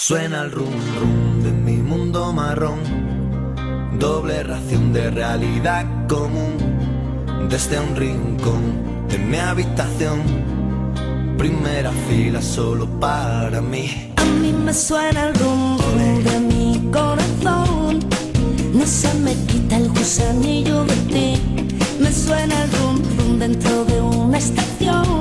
Suena el rum rum de mi mundo marrón, doble ración de realidad común, desde un rincón de mi habitación, primera fila solo para mí. A mí me suena el rum rum de mi corazón, no se me quita el gusanillo de ti, me suena el rum rum dentro de una estación,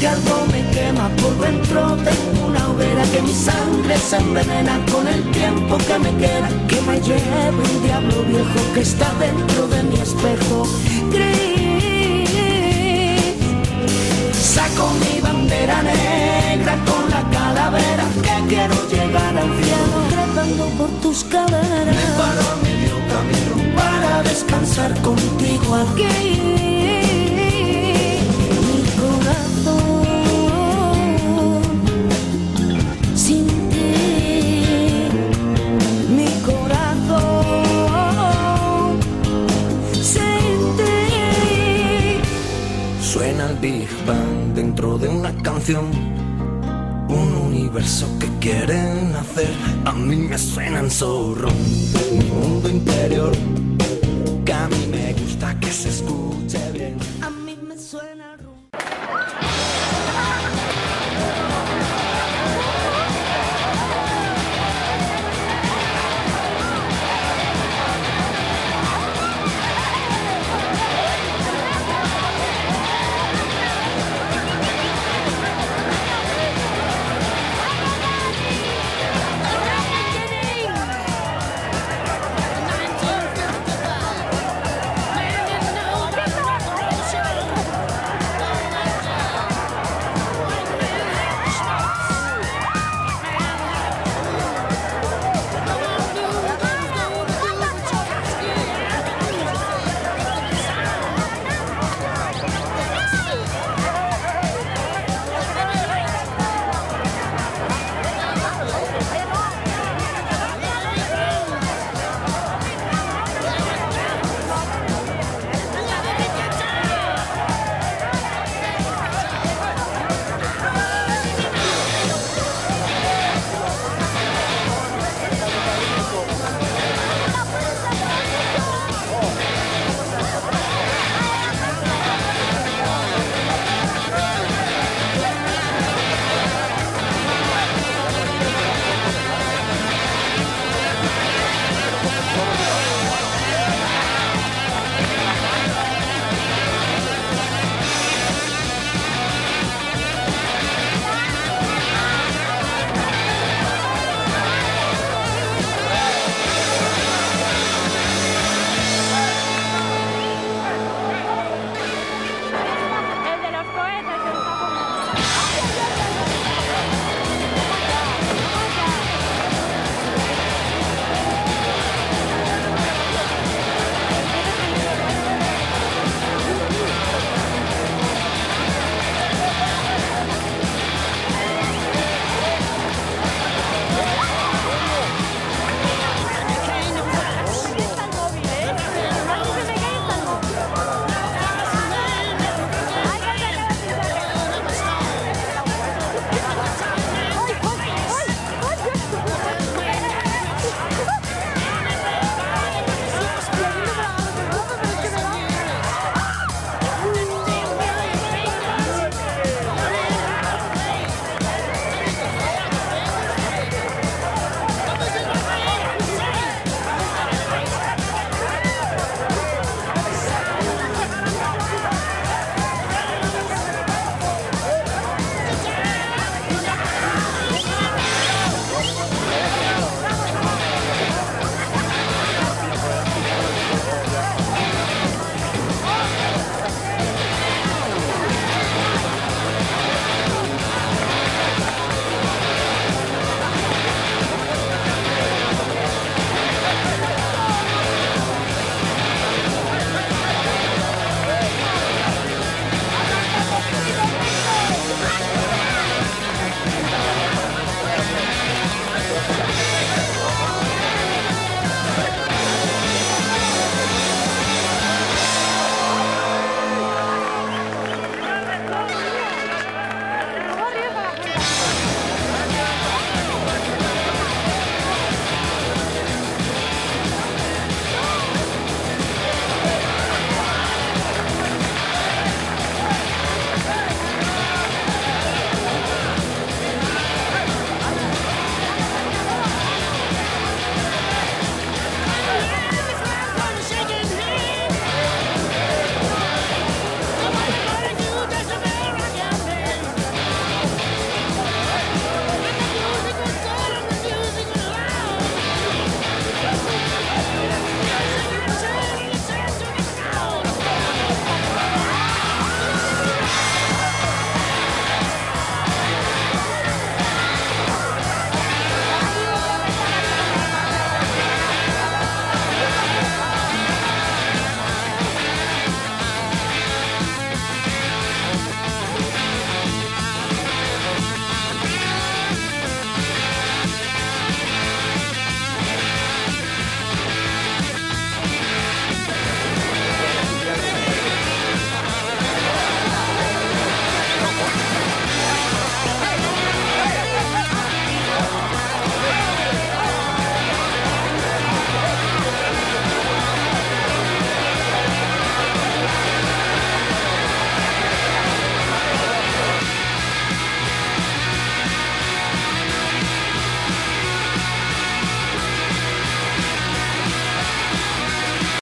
que algo me quema por dentro, tengo una hoguera que mi sangre se envenena con el tiempo que me queda, que me lleve un diablo viejo que está dentro de mi espejo gris. Saco mi bandera negra con la calavera que quiero llegar al cielo, trepando por tus caderas. Me paro a medio camino para descansar contigo aquí. Suena el Big Bang dentro de una canción. Un universo que quieren hacer. A mí me suenan zorro. Mi mundo interior